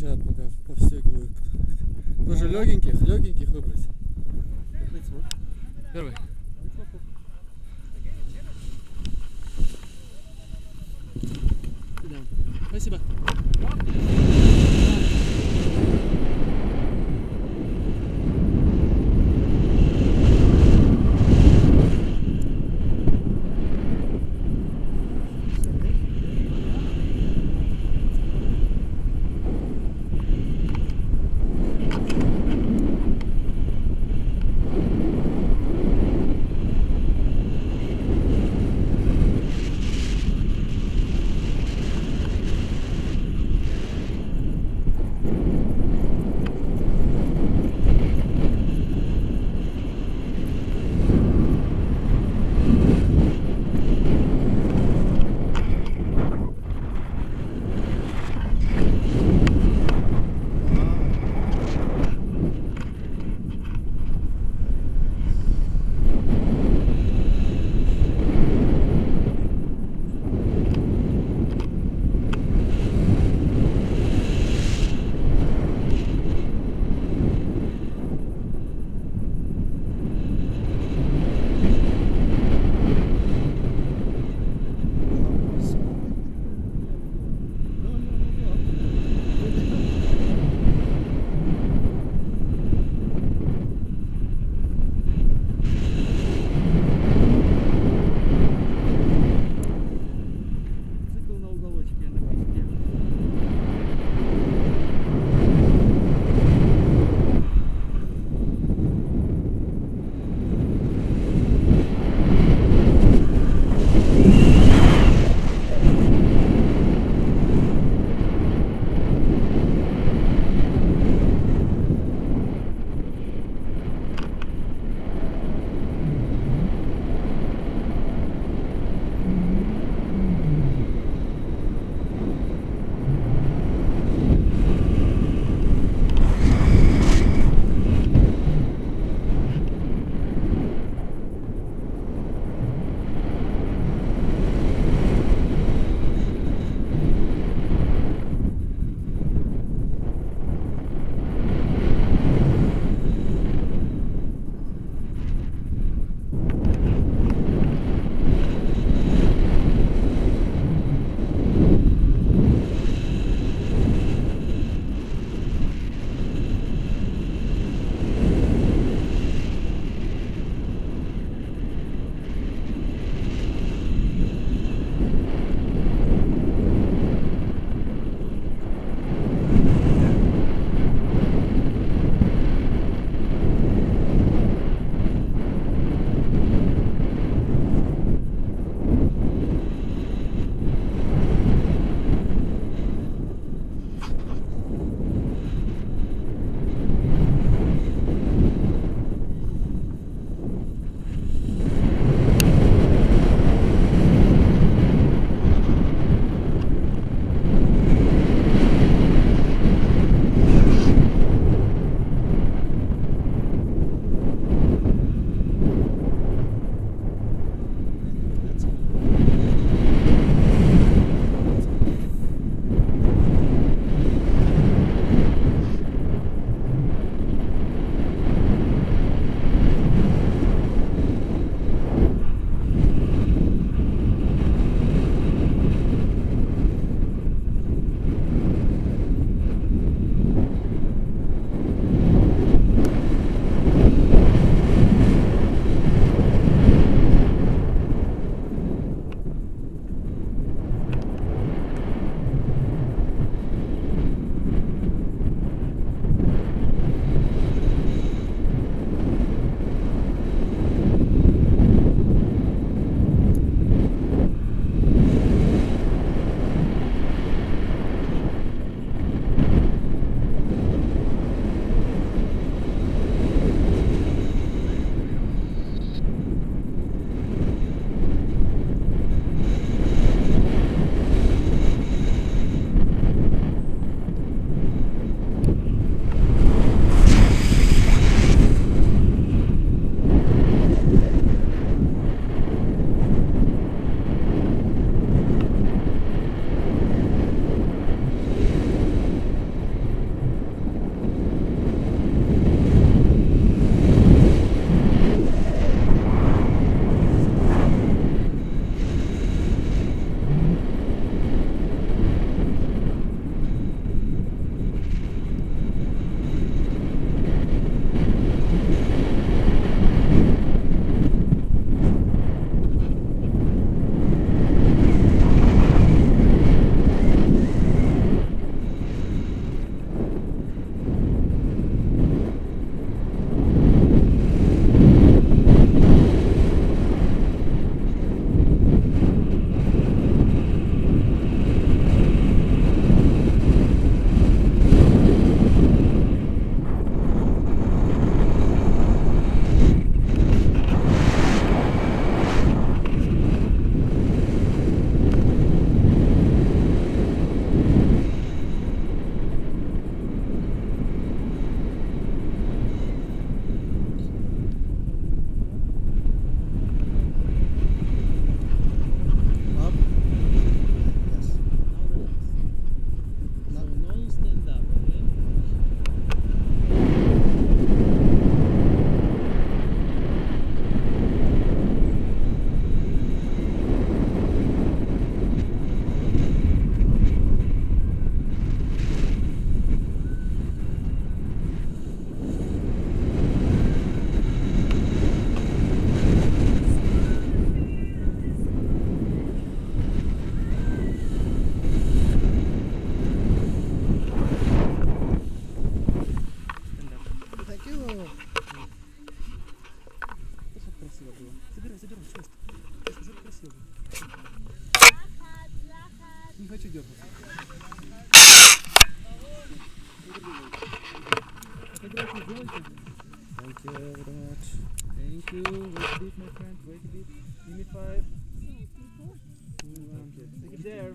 Аккуратно, да, по всей голове. Тоже легеньких, легеньких выбрать. Первый. Спасибо. Thank you very much. Thank you. Wait a bit, my friend. Wait a bit. Give me five. Take it there.